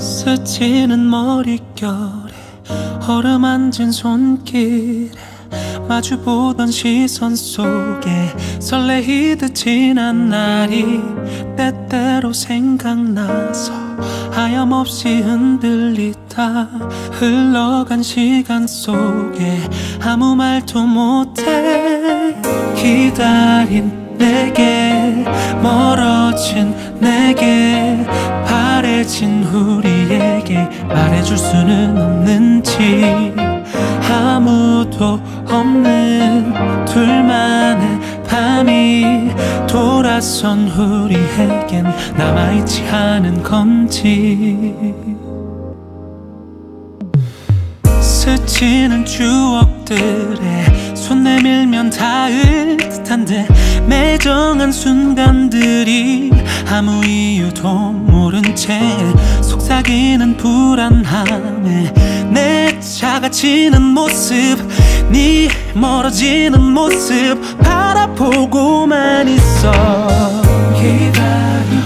스치는 머릿결에 어루만진 손길에 마주보던 시선 속에 설레이듯 지난 날이 때때로 생각나서 하염없이 흔들리다 흘러간 시간 속에 아무 말도 못해 기다린 내게 멀어진 내게 바래진 우리에게 말해줄 수는 없는지. 아무도 없는 둘만의 밤이 돌아선 우리에겐 남아있지 않은 건지. 스치는 추억들에 손 내밀면 닿을 듯한데 매정한 순간들이 아무 이유도 모른 채 속삭이는 불안함에 내 작아지는 모습 네 멀어지는 모습 바라보고만 있어. 기다려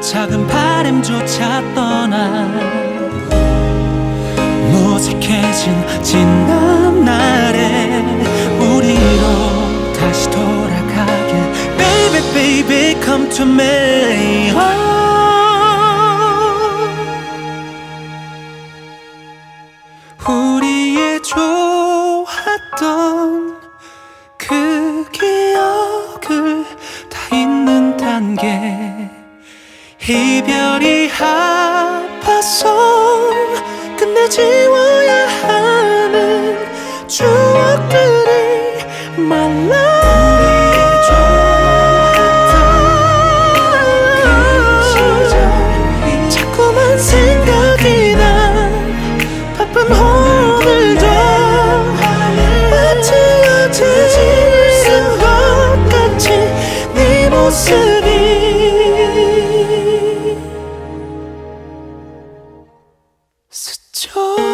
작은 바램조차 떠나 무색해진 지난 날에 우리로 다시 돌아가게 Baby baby come to me oh. 우리의 좋았던 이별이 아파서 끝내 지워야 하는 추억들이 말라 자꾸만 생각이 나. 바쁜 오늘도 마치 어제 있는 것 같이 네 모습이 就